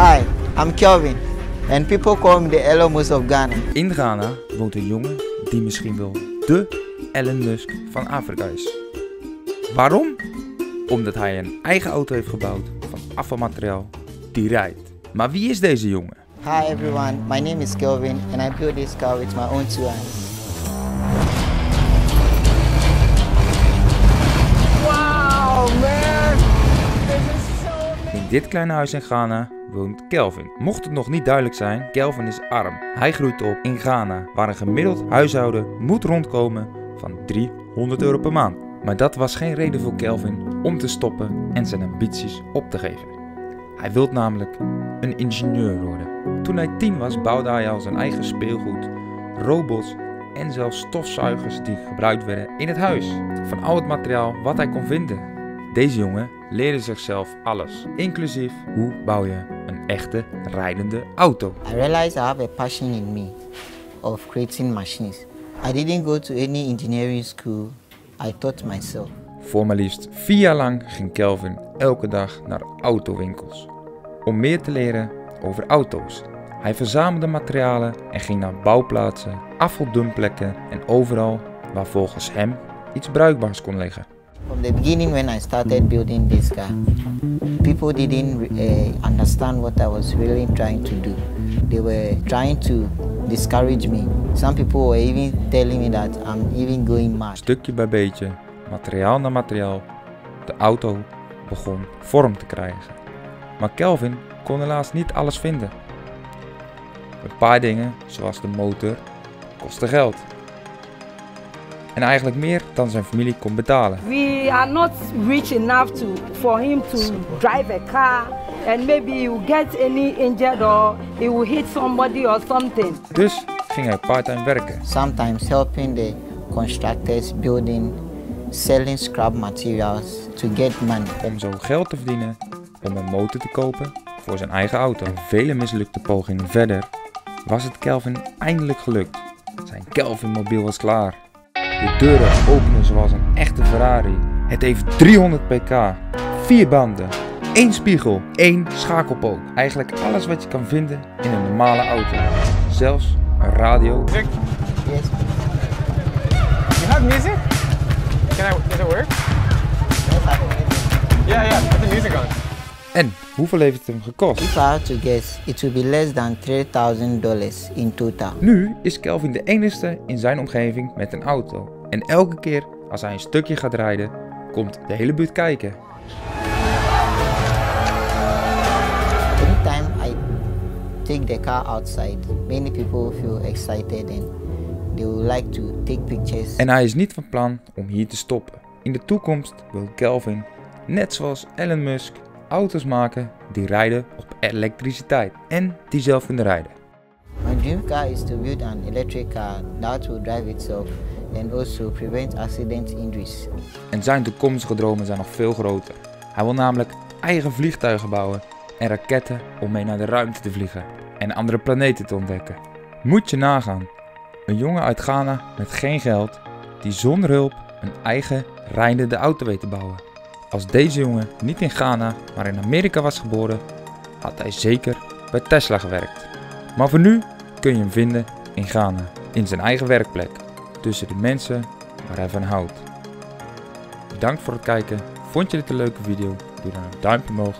Hi, I'm Kelvin. And people call me the Elon Musk of Ghana. In Ghana woont een jongen die misschien wel de Elon Musk van Afrika is. Waarom? Omdat hij een eigen auto heeft gebouwd van afvalmateriaal die rijdt. Maar wie is deze jongen? Hi everyone, my name is Kelvin and I built this car with my own two hands. In dit kleine huis in Ghana woont Kelvin. Mocht het nog niet duidelijk zijn, Kelvin is arm. Hij groeit op in Ghana, waar een gemiddeld huishouden moet rondkomen van 300 euro per maand. Maar dat was geen reden voor Kelvin om te stoppen en zijn ambities op te geven. Hij wil namelijk een ingenieur worden. Toen hij 10 was, bouwde hij al zijn eigen speelgoed, robots en zelfs stofzuigers die gebruikt werden in het huis. Van al het materiaal wat hij kon vinden. Deze jongen leerde zichzelf alles, inclusief hoe bouw je een echte rijdende auto. I realized I have a passion in me of creating machines. I didn't go to any engineering school. I taught myself. Voor maar liefst vier jaar lang ging Kelvin elke dag naar autowinkels om meer te leren over auto's. Hij verzamelde materialen en ging naar bouwplaatsen, afvaldumplekken en overal waar volgens hem iets bruikbaars kon liggen. From the beginning when I started building this car, people didn't uh, understand what I was really trying to do. They were trying to discourage me. Some people were even telling me that I'm even going mad. Stukje bij beetje, materiaal na materiaal, de auto begon vorm te krijgen. Maar Kelvin kon helaas niet alles vinden. Een paar dingen, zoals de motor, kosten geld. En eigenlijk meer dan zijn familie kon betalen. We are not rich enough to, for him to drive a car and maybe he will get any injured or he will hit somebody or something. Dus ging hij parttime werken. Sometimes helping the constructors building, selling scrap materials to get money. Om zo geld te verdienen om een motor te kopen voor zijn eigen auto. Vele mislukte pogingen verder was het Kelvin eindelijk gelukt. Zijn Kelvin mobiel was klaar. De deuren openen zoals een echte Ferrari. Het heeft 300 pk, 4 banden, 1 spiegel, 1 schakelpook. Eigenlijk alles wat je kan vinden in een normale auto. Zelfs een radio. Yes. You have music? Can I, does it work? Yeah, yeah, En hoeveel heeft het hem gekost? If I had to guess, it would be less than $3,000 in total. Nu is Kelvin de enige in zijn omgeving met een auto. En elke keer als hij een stukje gaat rijden, komt de hele buurt kijken. Anytime I take the car outside, many people feel excited and they would like to take pictures. En hij is niet van plan om hier te stoppen. In de toekomst wil Kelvin, net zoals Elon Musk, auto's maken die rijden op elektriciteit en die zelf kunnen rijden. My dream car is to build an electric car that will drive itself and also prevent accident injuries. En zijn toekomstige dromen zijn nog veel groter. Hij wil namelijk eigen vliegtuigen bouwen en raketten om mee naar de ruimte te vliegen en andere planeten te ontdekken. Moet je nagaan. Een jongen uit Ghana met geen geld die zonder hulp een eigen rijdende auto weet te bouwen. Als deze jongen niet in Ghana, maar in Amerika was geboren, had hij zeker bij Tesla gewerkt. Maar voor nu kun je hem vinden in Ghana, in zijn eigen werkplek, tussen de mensen waar hij van houdt. Bedankt voor het kijken. Vond je dit een leuke video? Doe dan een duimpje omhoog